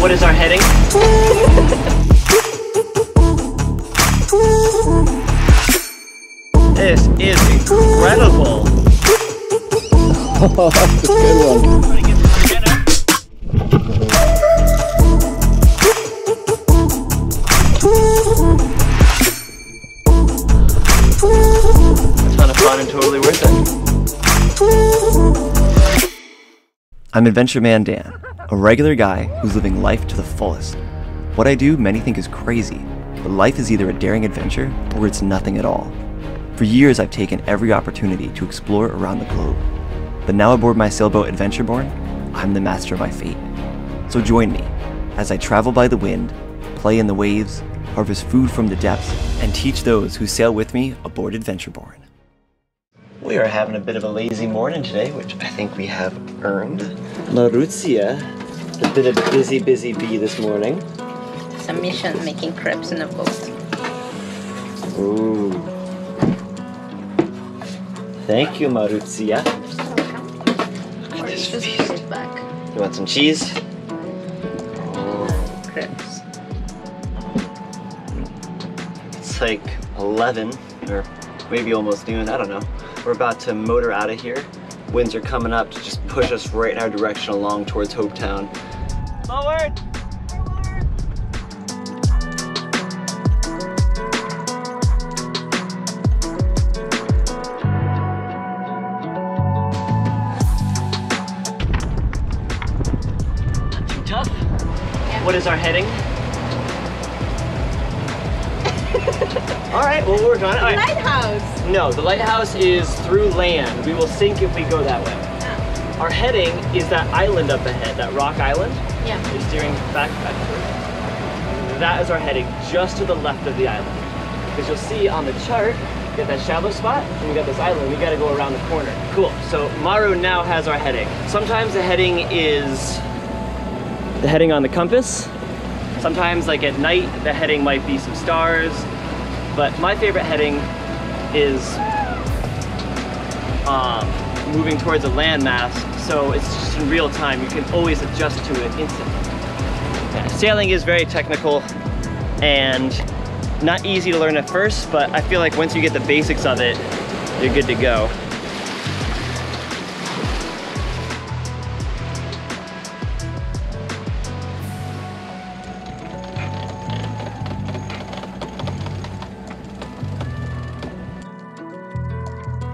What is our heading? this is incredible. That's a good one. A ton of fun and totally worth it. I'm Adventure Man Dan, a regular guy who's living life to the fullest. What I do, many think is crazy, but life is either a daring adventure or it's nothing at all. For years, I've taken every opportunity to explore around the globe. But now aboard my sailboat Adventureborn, I'm the master of my fate. So join me as I travel by the wind, play in the waves, harvest food from the depths, and teach those who sail with me aboard Adventureborn. We are having a bit of a lazy morning today, which I think we have earned. Maruzia, a bit of busy, busy bee this morning. It's a mission making crepes in a boat. Ooh. Thank you, Maruzia. Or you this just feast. put it back. You want some cheese? Crepes. It's like 11, or maybe almost noon, I don't know. We're about to motor out of here. Winds are coming up to just push us right in our direction along towards Hopetown. Forward! Not too tough. What is our heading? All right, we'll work on it. All right. Lighthouse! No, the lighthouse is through land. We will sink if we go that way. Our heading is that island up ahead, that rock island. Yeah. We're steering back, back through. That is our heading, just to the left of the island. Because you'll see on the chart, we got that shallow spot, and we got this island. We got to go around the corner. Cool. So Maru now has our heading. Sometimes the heading is the heading on the compass. Sometimes, like at night, the heading might be some stars. But my favorite heading is um, moving towards a landmass, so it's just in real time. You can always adjust to it instantly. Yeah, sailing is very technical and not easy to learn at first, but I feel like once you get the basics of it, you're good to go.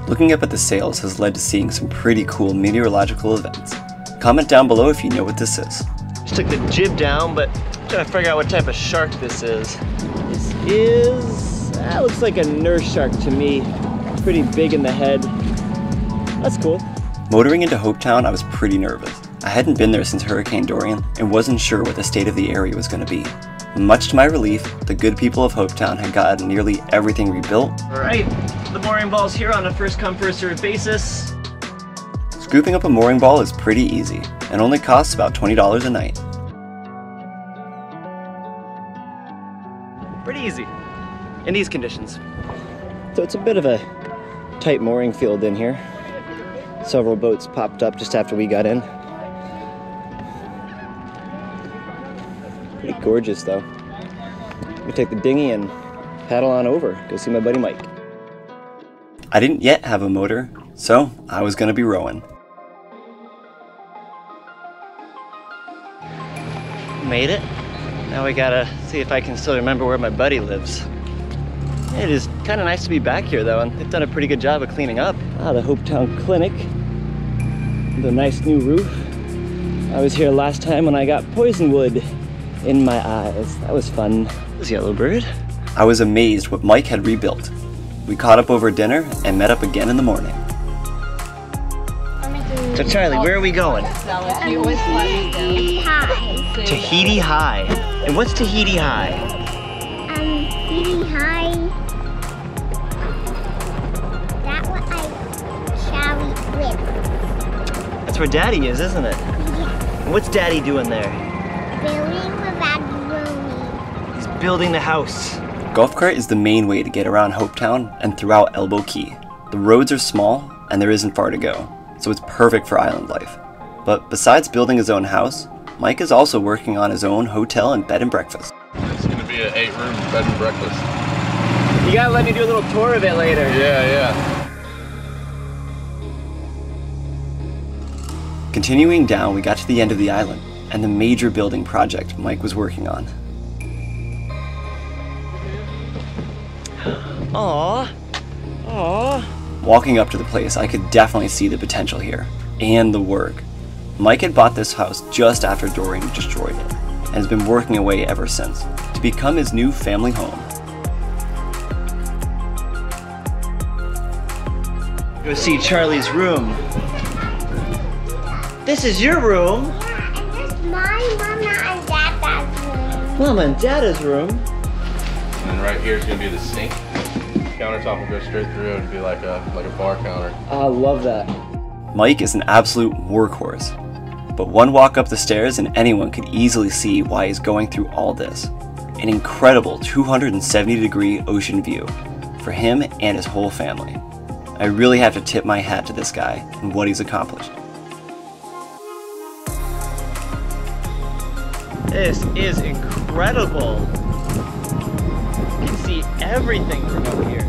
Looking up at the sails has led to seeing some pretty cool meteorological events. Comment down below if you know what this is. Just took the jib down, but I'm trying to figure out what type of shark this is. This is, that looks like a nurse shark to me. Pretty big in the head. That's cool. Motoring into Hopetown, I was pretty nervous. I hadn't been there since Hurricane Dorian and wasn't sure what the state of the area was going to be. Much to my relief, the good people of Hopetown had gotten nearly everything rebuilt. All right, the mooring ball's here on a first come first served basis. Scooping up a mooring ball is pretty easy and only costs about $20 a night. Pretty easy in these conditions. So it's a bit of a tight mooring field in here. Several boats popped up just after we got in. Pretty gorgeous though. We take the dinghy and paddle on over, go see my buddy Mike. I didn't yet have a motor, so I was gonna be rowing. Made it. Now we gotta see if I can still remember where my buddy lives. It is kind of nice to be back here though, and they've done a pretty good job of cleaning up. Ah, the Hopetown Clinic. The nice new roof. I was here last time when I got poison wood in my eyes. That was fun. This Yellowbird. I was amazed what Mike had rebuilt. We caught up over dinner and met up again in the morning. So Charlie, where are we going? Tahiti High. Tahiti High. And what's Tahiti High? Um, Tahiti High. That what I carry with. That's where Daddy is, isn't it? Yeah. And what's Daddy doing there? Building the macaroni. He's building the house. Golf cart is the main way to get around Hopetown and throughout Elbow Cay. The roads are small and there isn't far to go, so it's perfect for island life. But besides building his own house, Mike is also working on his own hotel and bed and breakfast. It's gonna be an eight room bed and breakfast. You gotta let me do a little tour of it later. Yeah, yeah. Continuing down, we got to the end of the island and the major building project Mike was working on. Aww. Aww. Walking up to the place, I could definitely see the potential here and the work. Mike had bought this house just after Dorian destroyed it and has been working away ever since to become his new family home. Go see Charlie's room. This is your room. Yeah, and this is my mama and dad's room. Mama and Dada's room. And then right here is gonna be the sink. Countertop will go straight through and be like a like a bar counter. I love that. Mike is an absolute workhorse. But one walk up the stairs and anyone could easily see why he's going through all this. An incredible 270 degree ocean view for him and his whole family. I really have to tip my hat to this guy and what he's accomplished. This is incredible. You can see everything from up here.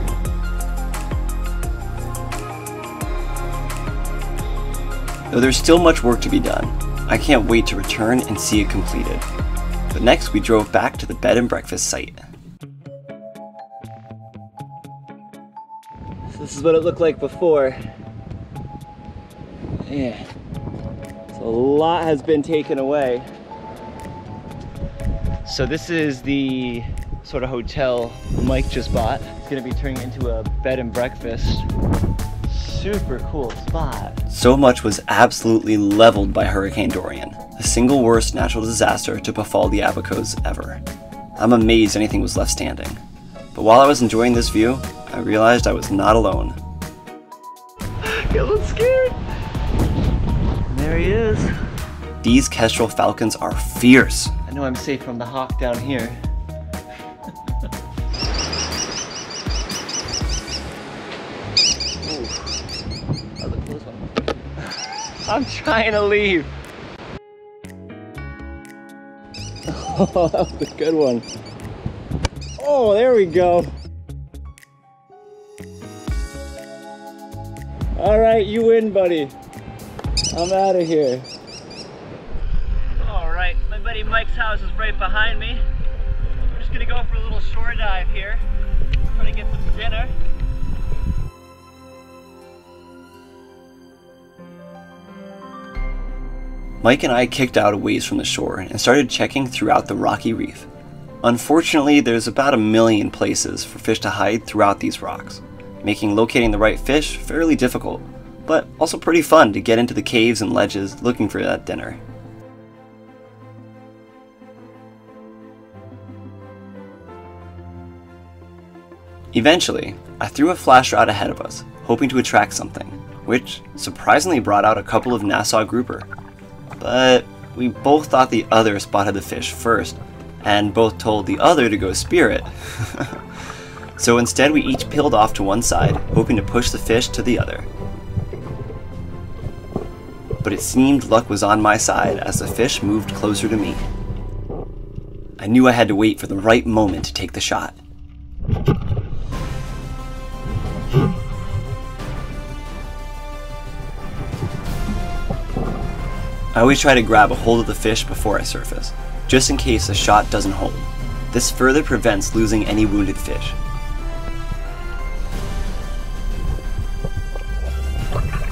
Though there's still much work to be done, I can't wait to return and see it completed. But next we drove back to the bed and breakfast site. So this is what it looked like before. Yeah. So a lot has been taken away. So this is the sort of hotel Mike just bought. It's gonna be turning into a bed and breakfast. Super cool spot. So much was absolutely leveled by Hurricane Dorian, the single worst natural disaster to befall the Abacos ever. I'm amazed anything was left standing. But while I was enjoying this view, I realized I was not alone. Get a little scared. There he is. These Kestrel falcons are fierce. I know I'm safe from the hawk down here. I'm trying to leave. Oh, that was a good one. Oh, there we go. All right, you win, buddy. I'm out of here. All right, my buddy Mike's house is right behind me. We're just gonna go for a little shore dive here. Try to get some dinner. Mike and I kicked out a ways from the shore and started checking throughout the rocky reef. Unfortunately, there's about a million places for fish to hide throughout these rocks, making locating the right fish fairly difficult, but also pretty fun to get into the caves and ledges looking for that dinner. Eventually, I threw a flash rod ahead of us, hoping to attract something, which surprisingly brought out a couple of Nassau grouper. But we both thought the other spotted the fish first, and both told the other to go spear it. so instead, we each peeled off to one side, hoping to push the fish to the other. But it seemed luck was on my side as the fish moved closer to me. I knew I had to wait for the right moment to take the shot. I always try to grab a hold of the fish before I surface, just in case a shot doesn't hold. This further prevents losing any wounded fish.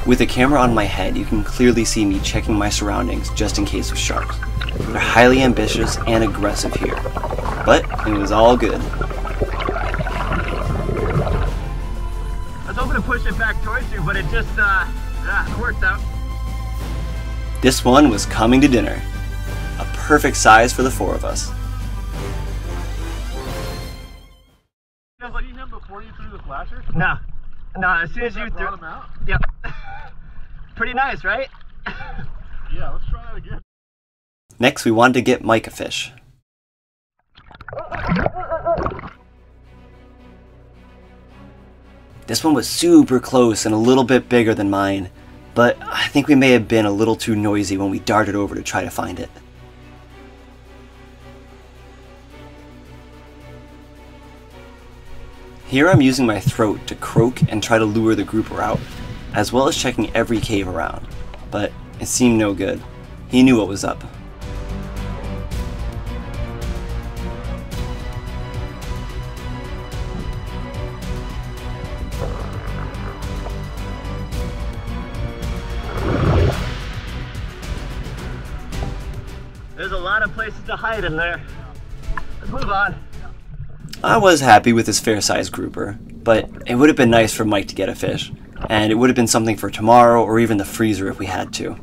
With a camera on my head, you can clearly see me checking my surroundings just in case of sharks. They're highly ambitious and aggressive here, but it was all good. I was hoping to push it back towards you, but it just, uh, it worked out. This one was coming to dinner. A perfect size for the four of us. You see him before you threw the flasher? No. No, as soon as you threw him out? Yep. Pretty nice, right? Yeah, let's try that again. Next, we wanted to get Mike a fish. This one was super close and a little bit bigger than mine, but I think we may have been a little too noisy when we darted over to try to find it. Here I'm using my throat to croak and try to lure the grouper out, as well as checking every cave around, but it seemed no good. He knew what was up. Of places to hide in there. Let's move on. I was happy with this fair-sized grouper, but it would have been nice for Mike to get a fish, and it would have been something for tomorrow or even the freezer if we had to.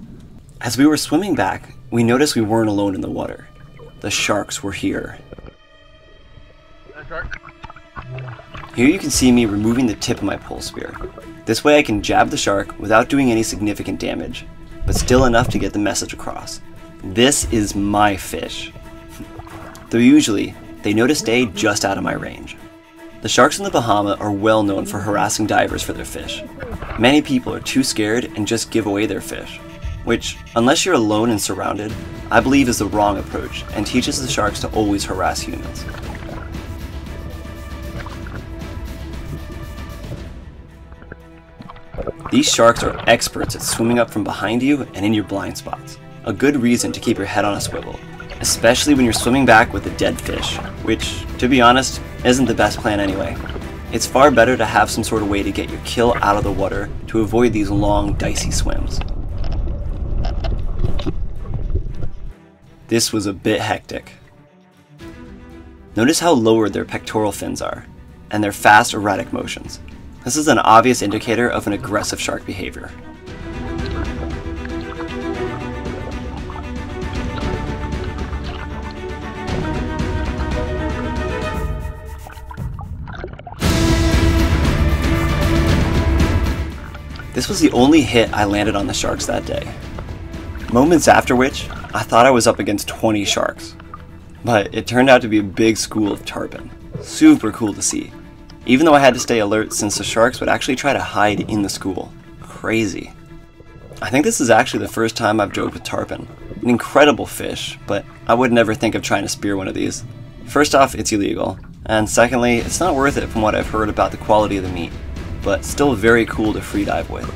As we were swimming back, we noticed we weren't alone in the water. The sharks were here. Here you can see me removing the tip of my pole spear. This way I can jab the shark without doing any significant damage, but still enough to get the message across. This is my fish. Though usually, they know to stay just out of my range. The sharks in the Bahama are well known for harassing divers for their fish. Many people are too scared and just give away their fish, which, unless you're alone and surrounded, I believe is the wrong approach and teaches the sharks to always harass humans. These sharks are experts at swimming up from behind you and in your blind spots. A good reason to keep your head on a swivel, especially when you're swimming back with a dead fish, which, to be honest, isn't the best plan anyway. It's far better to have some sort of way to get your kill out of the water to avoid these long, dicey swims. This was a bit hectic. Notice how lowered their pectoral fins are, and their fast, erratic motions. This is an obvious indicator of an aggressive shark behavior. This was the only hit I landed on the sharks that day. Moments after which, I thought I was up against 20 sharks. But it turned out to be a big school of tarpon. Super cool to see. Even though I had to stay alert since the sharks would actually try to hide in the school. Crazy. I think this is actually the first time I've joked with tarpon. An incredible fish, but I would never think of trying to spear one of these. First off, it's illegal, and secondly, it's not worth it from what I've heard about the quality of the meat, but still very cool to free dive with.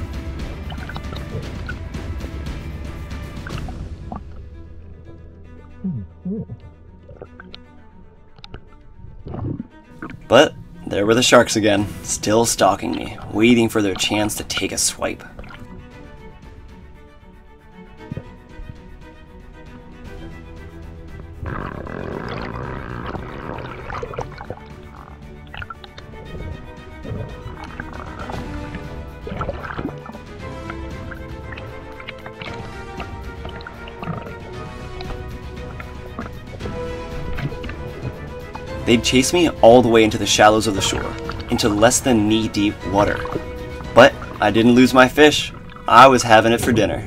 But there were the sharks again, still stalking me, waiting for their chance to take a swipe. They'd chase me all the way into the shallows of the shore, into less than knee deep water. But I didn't lose my fish. I was having it for dinner.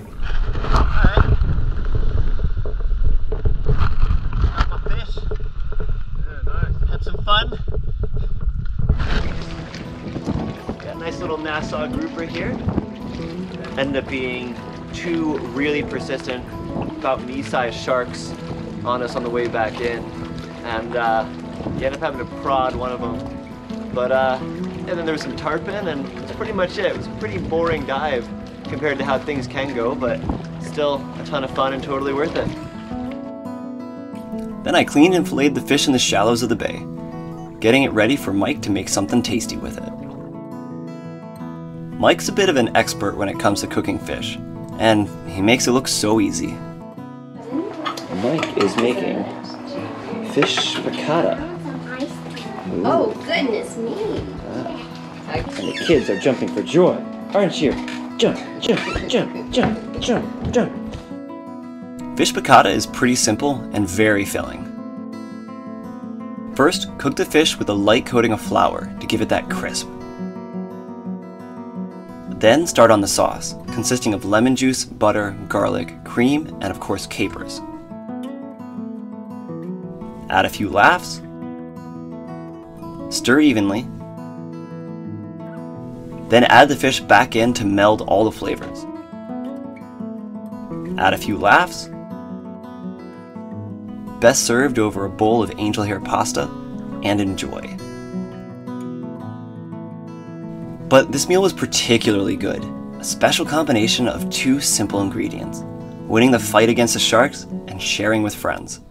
Had some fun. Got a nice little Nassau grouper here. Ended up being two really persistent, about me-sized sharks on us on the way back in. And uh, you end up having to prod one of them. But uh, and then there was some tarpon and that's pretty much it. It was a pretty boring dive compared to how things can go, but still a ton of fun and totally worth it. Then I cleaned and filleted the fish in the shallows of the bay, getting it ready for Mike to make something tasty with it. Mike's a bit of an expert when it comes to cooking fish, and he makes it look so easy. Mike is making fish piccata, Oh, goodness me. and the kids are jumping for joy, aren't you? Jump, jump, jump, jump, jump, jump. Fish piccata is pretty simple and very filling. First, cook the fish with a light coating of flour to give it that crisp. Then start on the sauce, consisting of lemon juice, butter, garlic, cream, and of course capers. Add a few laughs. Stir evenly. Then add the fish back in to meld all the flavors. Add a few laughs. Best served over a bowl of angel hair pasta and enjoy. But this meal was particularly good, a special combination of two simple ingredients winning the fight against the sharks and sharing with friends.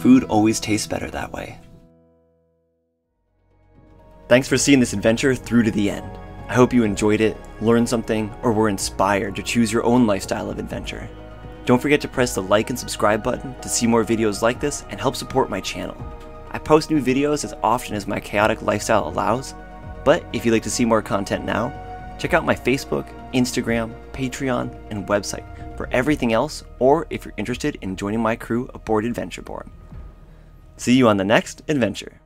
Food always tastes better that way. Thanks for seeing this adventure through to the end. I hope you enjoyed it, learned something, or were inspired to choose your own lifestyle of adventure. Don't forget to press the like and subscribe button to see more videos like this and help support my channel. I post new videos as often as my chaotic lifestyle allows, but if you'd like to see more content now, check out my Facebook, Instagram, Patreon, and website for everything else, or if you're interested in joining my crew aboard Adventureborn. See you on the next adventure.